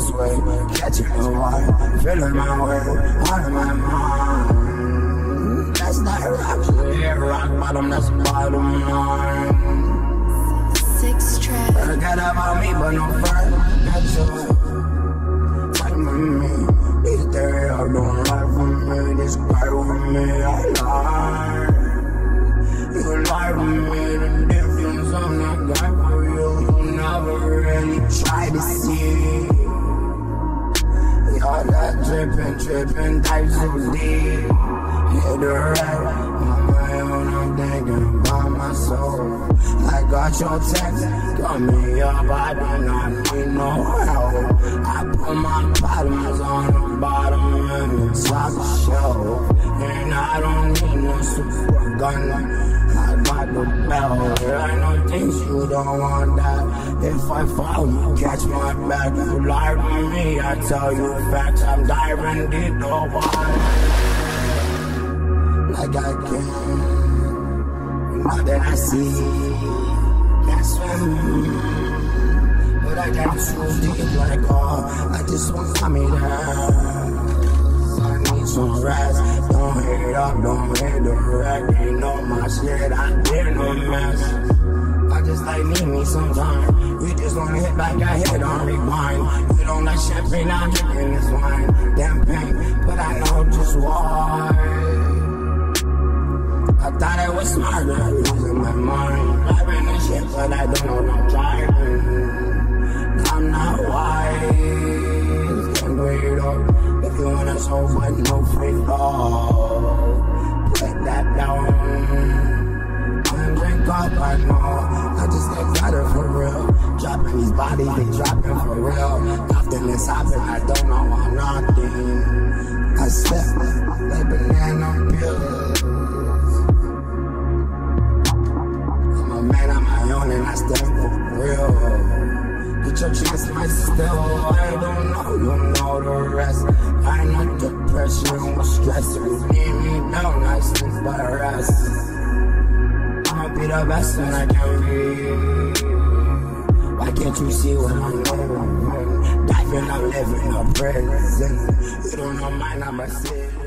sway, catching the water, feeling my way, out of my mind. That's not rock, yeah, rock bottom, that's bottom line. Six track. Forget about me, but no fun, that's all. Fight with me, these days are doing right for me, this cry with me, I lie. You lie with me, the difference I'm not got for you, you never really try to see. Dripping, dripping, type so deep. Hit the right, on my own, I'm thinking about my soul. I got your text, got me up, I do not need no help. I put my bottoms on the bottom and inside the shelf. And I don't need no super gun. I got the know things you don't want that. If I fall, you catch my back. You lie to me, I tell you facts. I'm diving deep, no. Like I can, now that I see, can't. But I got too deep like oh, I just want me down. I need some rest. Don't hit up, don't hit the wreck. You know my shit, I did no mess. Just like need me some time. You just wanna hit like I hit on rewind. You don't like champagne, I'm drinking this wine. Damn pain, but I know just why. I thought I was smarter, losing my mind. Driving this shit, but I don't know no driving. I'm not wise. Can't wait up. If you wanna soul, but no free fall. Often this happen, I don't know I'm nothing. I step like banana pills. I'm a man on my own and I step for real. Get your chance, my still. I don't know, you know the rest. I'm know depression with stress. You need me down, I sleep but rest. I'ma be the best when I can be. Why can't you see what I'm doing? Diving, I'm living a present. You don't know mine, I'm a sin.